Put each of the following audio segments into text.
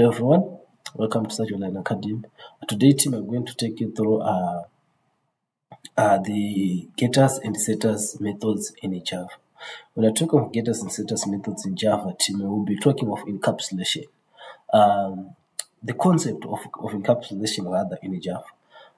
Hello everyone, welcome to Sachii Online Academy. Today team I'm going to take you through uh, uh, the getters and setters methods in Java. When I talk of getters and setters methods in Java team, we'll be talking of encapsulation. Um, the concept of, of encapsulation rather in Java.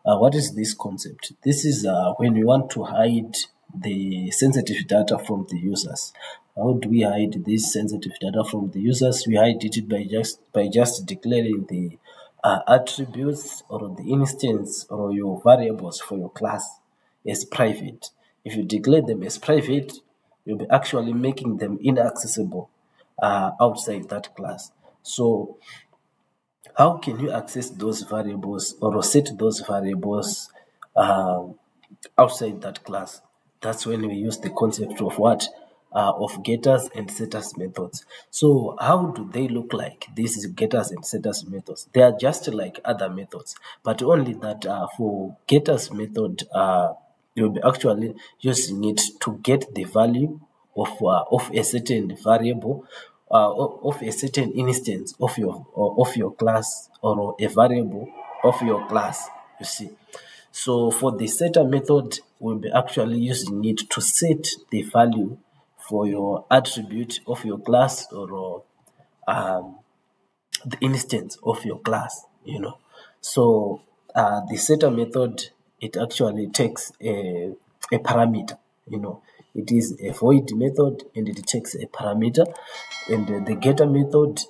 Uh, what is this concept? This is uh, when we want to hide the sensitive data from the users. How do we hide this sensitive data from the users? We hide it by just by just declaring the uh, attributes or the instance or your variables for your class as private. If you declare them as private, you'll be actually making them inaccessible uh, outside that class. So how can you access those variables or set those variables uh, outside that class? That's when we use the concept of what? Uh, of getters and setters methods. So how do they look like? This is getters and setters methods. They are just like other methods, but only that uh, for getters method, uh, you'll be actually using it to get the value of uh, of a certain variable, uh, of a certain instance of your of your class or a variable of your class. You see. So for the setter method, we'll be actually using it to set the value for your attribute of your class or um, the instance of your class, you know. So uh, the setter method, it actually takes a, a parameter, you know. It is a void method and it takes a parameter. And uh, the getter method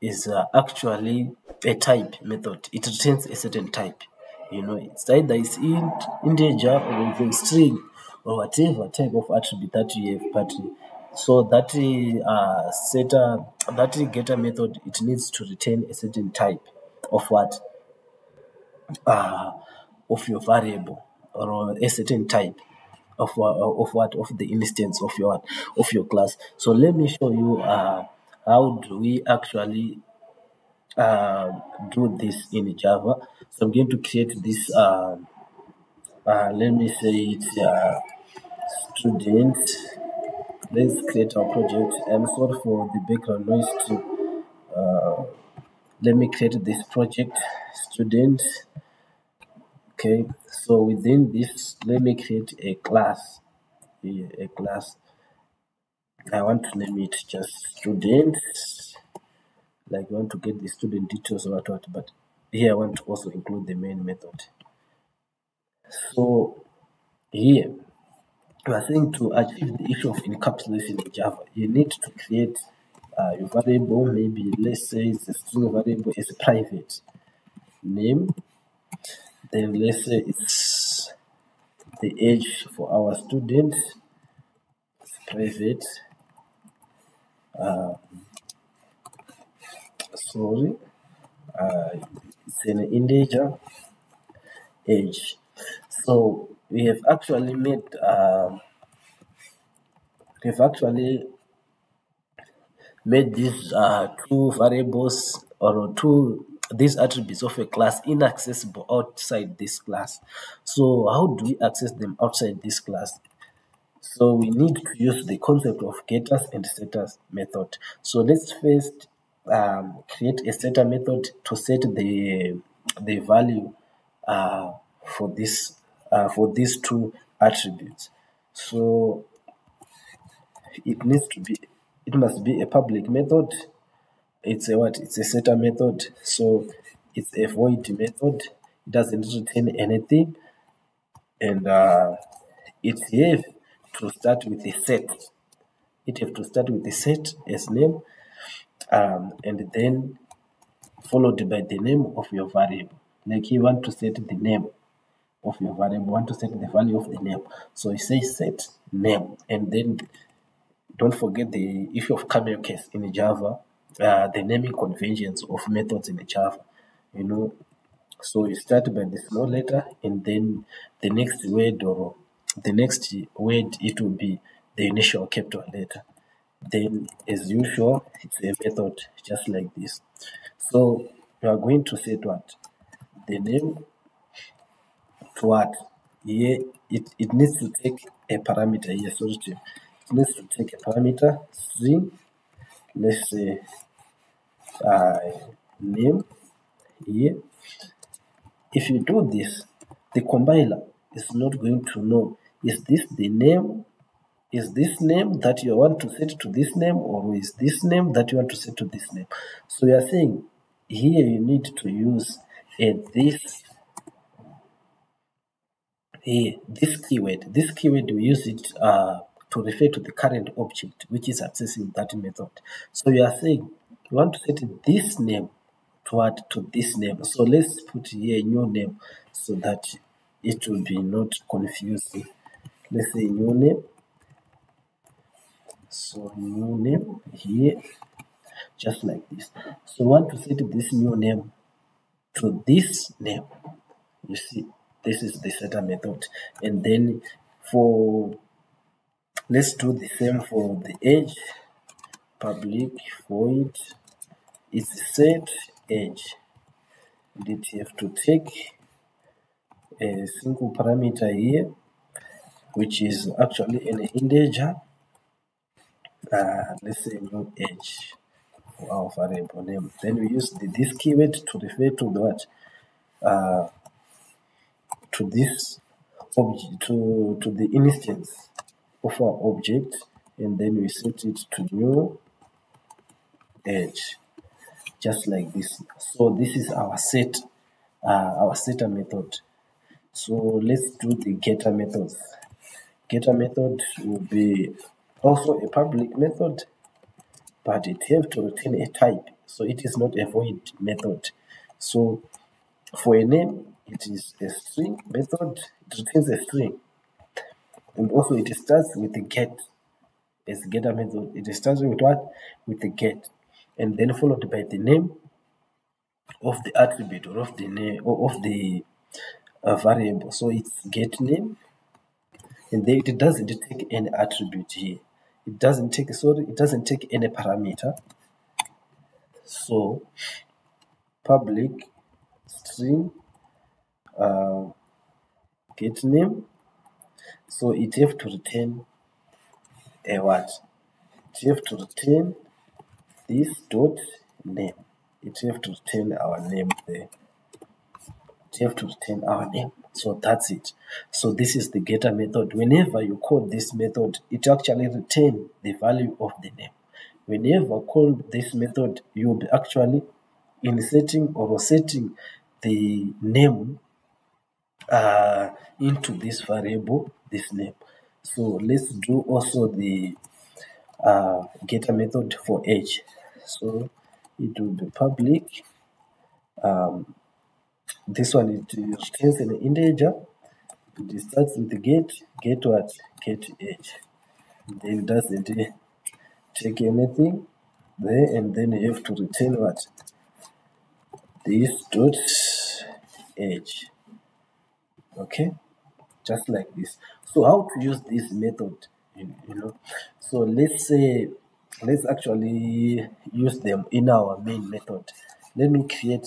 is uh, actually a type method. It returns a certain type. You know, it's either it's int, integer or even string or whatever type of attribute that you have. But so that uh, setter, that getter method, it needs to retain a certain type of what uh, of your variable or a certain type of what of what of the instance of your of your class. So let me show you uh, how do we actually uh, do this in Java. So I'm going to create this. Uh, uh, let me say it's uh, student. Let's create our project. I'm sorry for the background noise. Too. Uh, let me create this project student. Okay, so within this, let me create a class. A class. I want to name it just student like you want to get the student details or what what but here I want to also include the main method. So here we are saying to achieve the issue of encapsulation in Java you need to create your variable maybe let's say it's a string variable is private name then let's say it's the age for our student private uh, sorry. Uh, it's an integer age. So we have actually made uh, we've actually made these uh, two variables or two these attributes of a class inaccessible outside this class. So how do we access them outside this class? So we need to use the concept of getters and setters method. So let's first um, create a setter method to set the the value uh, for this uh, for these two attributes. So it needs to be it must be a public method. It's a what? It's a setter method. So it's a void method. It doesn't return anything, and uh, it have to start with a set. It have to start with a set as name um, and then followed by the name of your variable. Like you want to set the name of your variable, want to set the value of the name. So you say set name, and then don't forget the issue of camel case in Java, uh, the naming conventions of methods in Java. You know, so you start by the small letter, and then the next word or the next word it will be the initial capital letter then as usual it's a method just like this. So we are going to set what? The name to what? Here it, it needs to take a parameter here so it needs to take a parameter string let's say uh, name here if you do this the compiler is not going to know is this the name is this name that you want to set to this name or is this name that you want to set to this name? So you are saying here you need to use a this here this keyword. This keyword we use it uh, to refer to the current object which is accessing that method. So you are saying you want to set this name to what to this name. So let's put here a new name so that it will be not confusing. Let's say new name so new name here just like this. So want to set this new name to this name. You see this is the setter method. And then for let's do the same for the age. Public void is set you have to take a single parameter here which is actually an integer uh, let's say new our variable name. Then we use the, this keyword to refer to the what? Uh, to this object, to, to the instance of our object, and then we set it to new age, just like this. So this is our set, uh, our setter method. So let's do the getter methods. Getter method will be also a public method, but it has to return a type. So it is not a void method. So for a name, it is a string method, it returns a string. And also it starts with a get as getter method. It starts with what? With the get. And then followed by the name of the attribute or of the name or of the uh, variable. So it's get name. And then it doesn't take any attribute here it doesn't take sorry it doesn't take any parameter. So public string uh, get name. So it have to return a what? It have to return this dot name. It have to return our name there have to return our name so that's it. So this is the getter method. Whenever you call this method, it actually retain the value of the name. Whenever called this method, you'll be actually inserting or setting the name uh, into this variable, this name. So let's do also the uh, getter method for age. So it will be public um, this one it returns an integer. It starts with the get, get what? Get age. Then it doesn't take eh, anything there and then you have to return what? This dot age. Okay? Just like this. So how to use this method? You know, so let's say let's actually use them in our main method let me create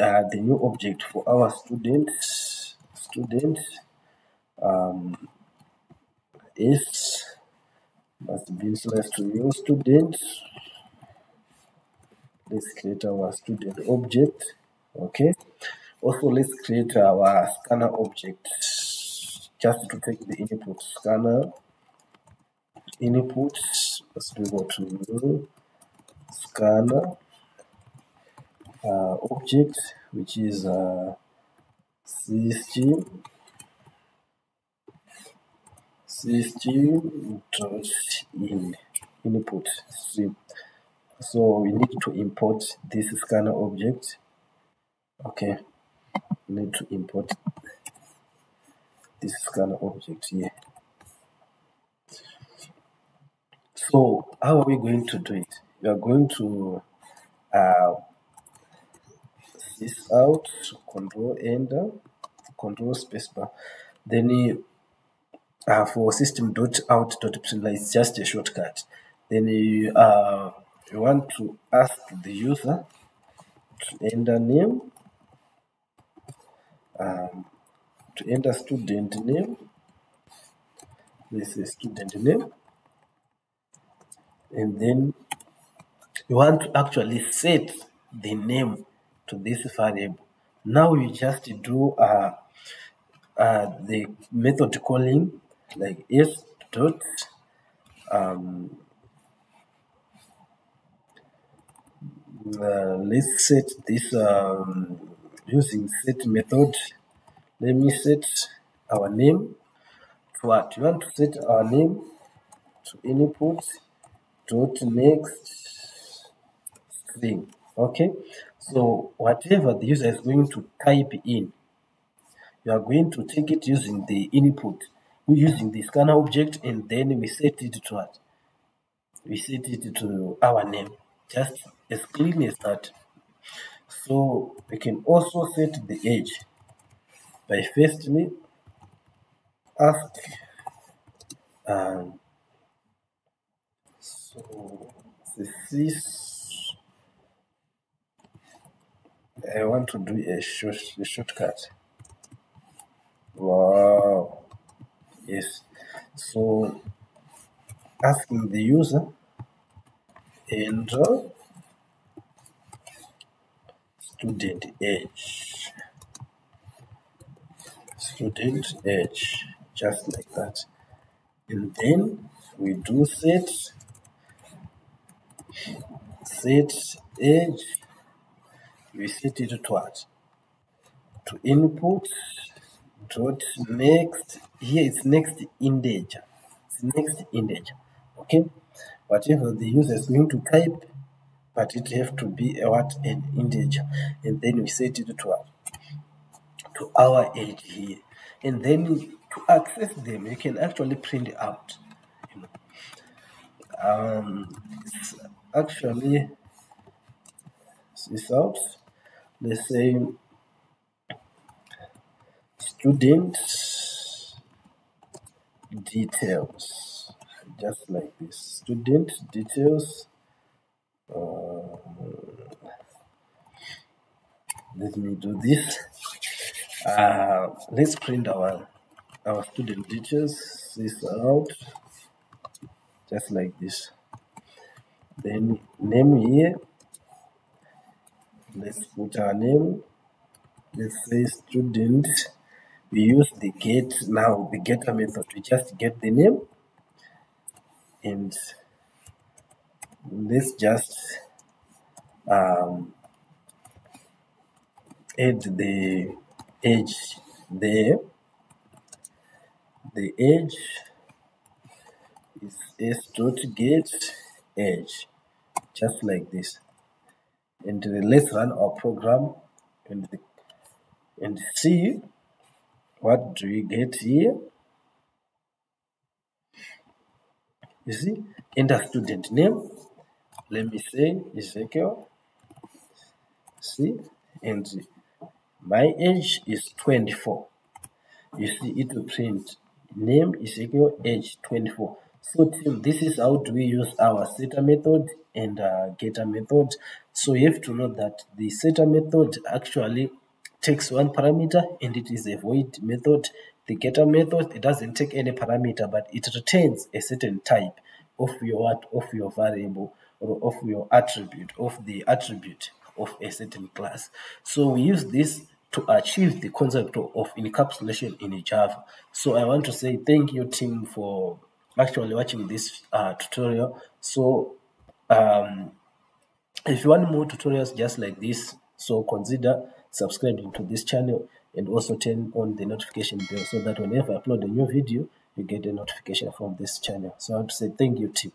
uh, the new object for our students student um, is must be slash to new student let's create our student object okay? Also let's create our scanner object. Just to take the input scanner input let's go to new scanner uh, object which is uh, csg csg dot in input stream. So we need to import this scanner object. Okay. We need to import this scanner object here. So how are we going to do it? We are going to uh, this out, control enter, control spacebar. Then uh, for system dot out dot it's just a shortcut. Then you, uh, you want to ask the user to enter name, um, to enter student name. This is student name, and then you want to actually set the name to this variable. Now we just do uh, uh, the method calling like s dot um, uh, let's set this um, using set method. Let me set our name. To what? You want to set our name to input dot next string okay so whatever the user is going to type in you are going to take it using the input using the scanner object and then we set it to what? We set it to our name just as clean as that. So we can also set the age by firstly ask um, so this I want to do a short a shortcut. Wow. Yes. So asking the user enter student age. Student age just like that. And then we do set set age we set it to what? To input dot next here it's next integer. It's next integer okay? Whatever the user is going to type but it have to be a what? An integer. And then we set it to what? To our age here. And then to access them you can actually print out. Um actually this out let's say student details. Just like this student details uh, let me do this. Uh, let's print our our student details this out just like this. Then name here let's put our name let's say student. We use the get now. The getter method we just get the name. And let's just um, add the age there. The age is s dot get age just like this and let's run our program and and see what do we get here. You see enter student name let me say ezekiel. See and my age is 24 you see it will print name ezekiel age 24 so this is how we use our setter method and uh, getter method. So you have to know that the setter method actually takes one parameter and it is a void method. The getter method it doesn't take any parameter but it returns a certain type of your of your variable or of your attribute of the attribute of a certain class. So we use this to achieve the concept of encapsulation in Java. So I want to say thank you team for actually watching this uh, tutorial. So um, if you want more tutorials just like this, so consider subscribing to this channel and also turn on the notification bell so that whenever I upload a new video, you get a notification from this channel. So I want to say thank you team.